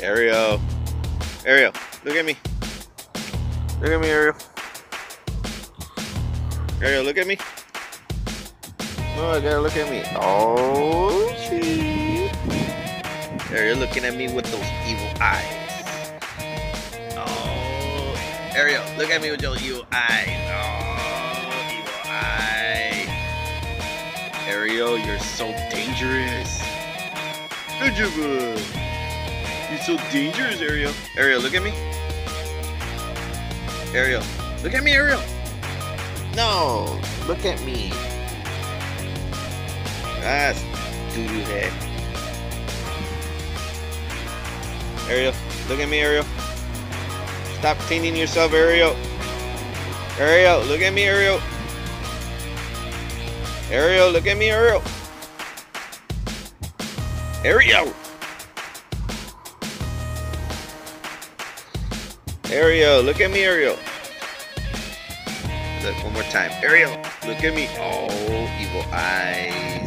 Ariel. Ariel, look at me. Look at me, Ariel. Ariel, look at me. Oh, I gotta look at me. Oh, shit. Ariel looking at me with those evil eyes. Oh, Ariel, look at me with those evil eyes. Oh, evil eye. Ariel, you're so dangerous. Benjamin. You're so dangerous, Ariel. Ariel, look at me. Ariel, look at me, Ariel. No, look at me. That's doo-doo head. Ariel, look at me, Ariel. Stop cleaning yourself, Ariel. Ariel, look at me, Ariel. Ariel, look at me, Ariel. Ariel. Ariel, look at me, Ariel. Look, one more time. Ariel, look at me. Oh, evil eyes.